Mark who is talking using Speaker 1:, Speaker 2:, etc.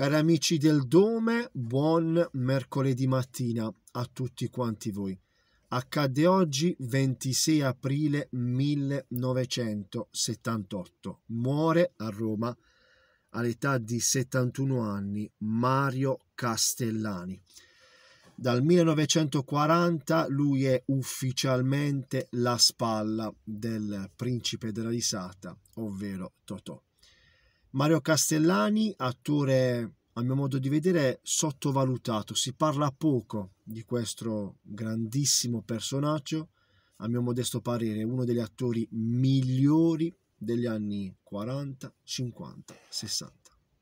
Speaker 1: Cari amici del Dome, buon mercoledì mattina a tutti quanti voi. Accadde oggi 26 aprile 1978. Muore a Roma all'età di 71 anni Mario Castellani. Dal 1940 lui è ufficialmente la spalla del principe della risata, ovvero Totò. Mario Castellani, attore a mio modo di vedere sottovalutato, si parla poco di questo grandissimo personaggio, a mio modesto parere uno degli attori migliori degli anni 40, 50, 60.